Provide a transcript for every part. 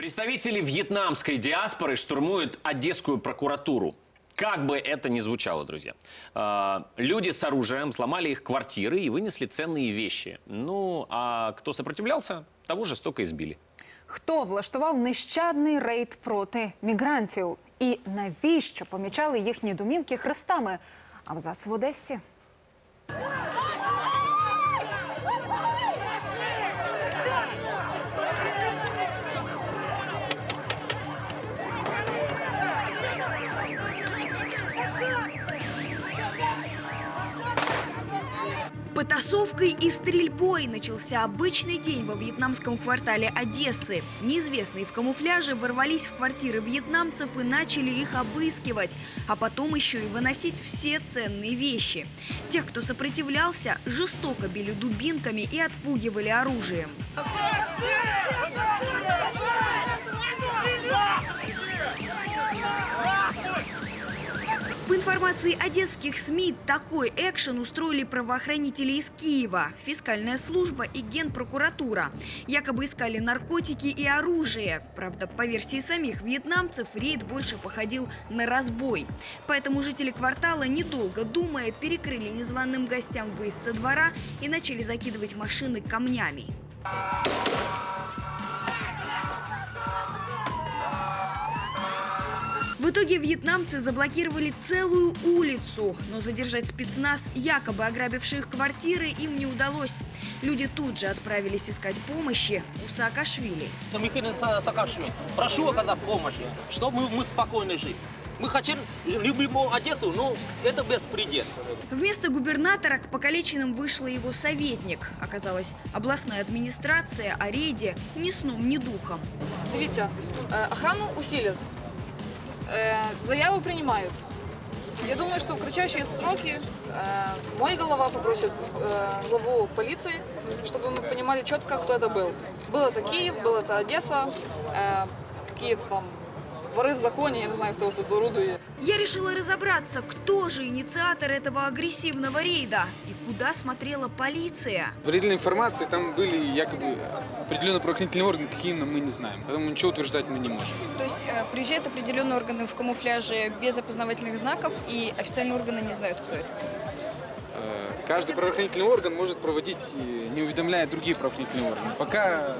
Представители вьетнамской диаспоры штурмуют Одесскую прокуратуру. Как бы это ни звучало, друзья. Э, Люди с оружием сломали их квартиры и вынесли ценные вещи. Ну, а кто сопротивлялся, того жестоко избили. Хто влаштував нещадний рейд проти мігрантів? І навіщо помічали їхні домівки хрестами? Абзац в Одесі. Потасовкой и стрельбой начался обычный день во вьетнамском квартале Одессы. Неизвестные в камуфляже ворвались в квартиры вьетнамцев и начали их обыскивать, а потом еще и выносить все ценные вещи. Тех, кто сопротивлялся, жестоко били дубинками и отпугивали оружием. Информации одесских СМИ, такой экшен устроили правоохранители из Киева, фискальная служба и генпрокуратура. Якобы искали наркотики и оружие. Правда, по версии самих вьетнамцев, рейд больше походил на разбой. Поэтому жители квартала, недолго думая, перекрыли незваным гостям выезд со двора и начали закидывать машины камнями. В итоге вьетнамцы заблокировали целую улицу, но задержать спецназ, якобы ограбивший их квартиры, им не удалось. Люди тут же отправились искать помощи у Саакашвили. Михаил Са- Саакашвили, прошу оказать помощь, чтобы мы, спокойно жили. Мы хотим любим Одессу, но это беспредел. Вместо губернатора к покалеченным вышла его советник. Оказалось, областная администрация о рейде ни сном, ни духом. Дивіться, е, охрану усилят, е, заявы принимают. Я думаю, что в кратчайшие сроки э, мой голова попросит э, главу полиции, чтобы мы понимали четко, кто это был. Был это Киев, был это Одесса, э, какие-то там воры в законе, я не знаю, кто вас тут орудует. Я решила разобраться, кто же инициатор этого агрессивного рейда и куда смотрела полиция. предельной информации там были якобы определенные правоохранительные органы, какие именно мы не знаем. Поэтому ничего утверждать мы не можем. То есть э, приезжают определенные органы в камуфляже без опознавательных знаков, и официальные органы не знают, кто это. Э, Каждый правоохранительный орган может проводить, э, не уведомляя другие правоохранительные органы. Пока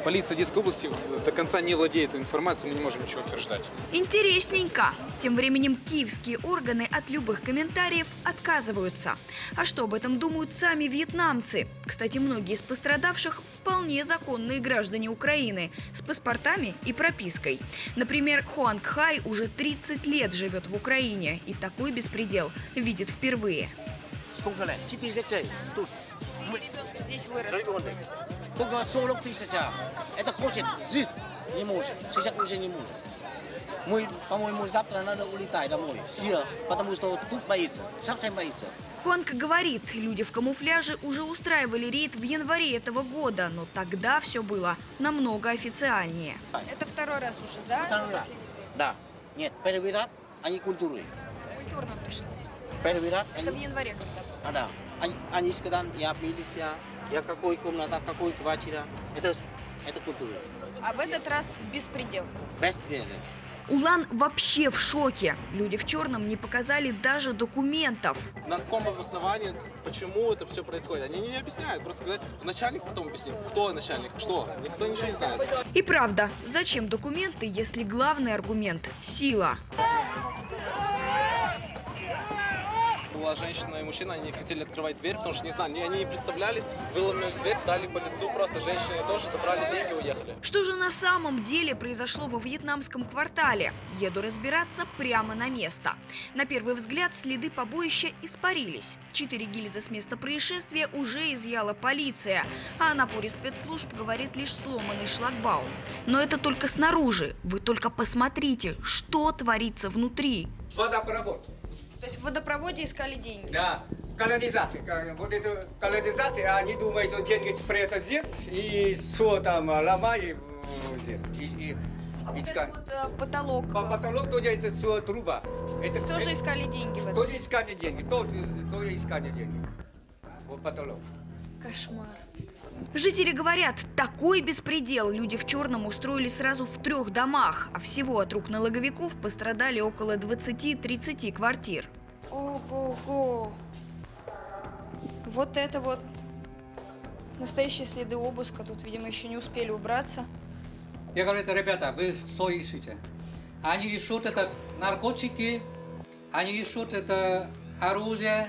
полиция Одесской области до конца не владеет информацией, мы не можем ничего утверждать. Интересненько. Тем временем киевские органы от любых комментариев отказываются. А что об этом думают сами вьетнамцы? Кстати, многие из пострадавших вполне законные граждане Украины с паспортами и пропиской. Например, Хуанг Хай уже 30 лет живет в Украине и такой беспредел видит впервые. Сколько лет? 4 тысячи. Тут. Мы здесь вырос. Только 40 тысяч. Это хочет жить. Не может. Сейчас уже не может. Мы, по-моему, завтра надо улетать домой. Все. Потому что тут боится. Совсем боится. Хуанг говорит, люди в камуфляже уже устраивали рейд в январе этого года, но тогда все было намного официальнее. Это второй раз уже, да? Второй раз. Да. Нет, проверять они культуры. Культурно пришли. Проверять Это в они... январе когда было. А, да. Они, они сказали, я милиция, я какой комната, какой квартира. Это, это культура. А в этот раз беспредел. Беспредел. Улан вообще в шоке. Люди в черном не показали даже документов. на каком обосновании, почему это все происходит. Они не объясняют, просто сказать, начальник потом объяснит, кто начальник, что, никто ничего не знает. И правда, зачем документы, если главный аргумент – сила? Была женщина и мужчина, они не хотели открывать дверь, потому что не знали, они не представлялись, выломили дверь, дали по лицу, просто женщины тоже забрали деньги и уехали. Что же на самом деле произошло во вьетнамском квартале? Еду разбираться прямо на место. На первый взгляд следы побоища испарились. Четыре гильзы с места происшествия уже изъяла полиция, а о напоре спецслужб говорит лишь сломанный шлагбаум. Но это только снаружи. Вы только посмотрите, что творится внутри. Водопровод. То есть в водопроводе искали деньги. Да, канализация. Вот эту канализацию, они думают, что деньги спрятать здесь, и все там а, ломали э, здесь. И, и, А вот иска- этот вот э, потолок. По потолок тоже это все труба. То Это есть тоже это искали деньги в этом. тоже искали деньги, тоже, тоже искали деньги. Вот потолок. Кошмар. Жители говорят, такой беспредел люди в черном устроили сразу в трех домах, а всего от рук налоговиков пострадали около 20-30 квартир. Ого-го. Вот это вот настоящие следы обыска. Тут, видимо, еще не успели убраться. Я говорю, это, ребята, вы что ищете? Они ищут это наркотики, они ищут это оружие,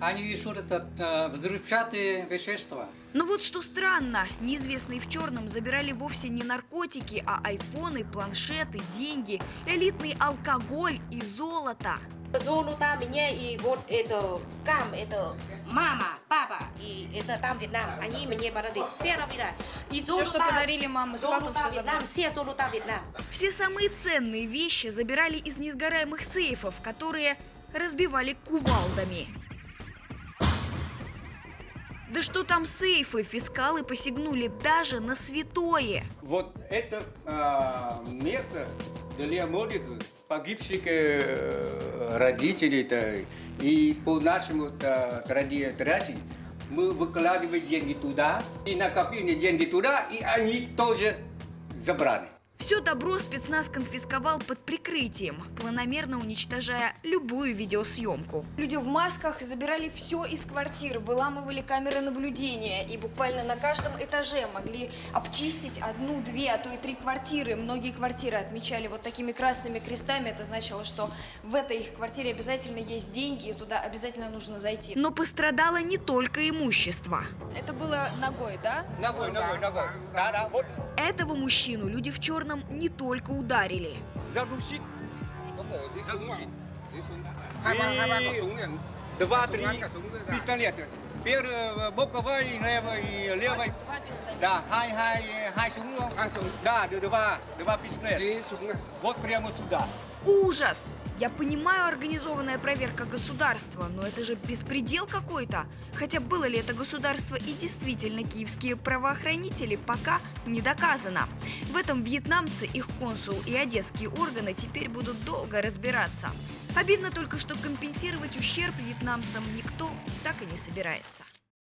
они ищут это э, взрывчатые вещества. Но вот что странно, неизвестные в черном забирали вовсе не наркотики, а айфоны, планшеты, деньги, элитный алкоголь и золото. Золото мне и вот это кам, это мама, папа, и это там Вьетнам. Они мне подарили все равно. И Все, что подарили мамы с папой, золото все Вьетнам, забрали. все золото Вьетнам. Все самые ценные вещи забирали из несгораемых сейфов, которые разбивали кувалдами. Да что там сейфы, фискалы посягнули даже на святое. Вот это а, место для молитвы погибших э, родителей-то. И по нашему тради- традиции мы выкладываем деньги туда, и накопили деньги туда, и они тоже забрали. Все добро спецназ конфисковал под прикрытием, планомерно уничтожая любую видеосъемку. Люди в масках забирали все из квартир, выламывали камеры наблюдения и буквально на каждом этаже могли обчистить одну, две, а то и три квартиры. Многие квартиры отмечали вот такими красными крестами. Это значило, что в этой их квартире обязательно есть деньги и туда обязательно нужно зайти. Но пострадало не только имущество. Это было ногой, да? Ногой, ногой, ногой. Да, да, вот Этого мужчину люди в черном не только ударили. задушить. Задушить. И два-три пистолета. Первый боковой, левый, и левый. Два пистолета. Да, хай, хай, хай сúng luôn. Да, два, два пистолета. Вот прямо сюда. Ужас! Я понимаю организованная проверка государства, но это же беспредел какой-то. Хотя было ли это государство и действительно киевские правоохранители, пока не доказано. В этом вьетнамцы, их консул и одесские органы теперь будут долго разбираться. Обидно только, что компенсировать ущерб вьетнамцам никто так и не собирается.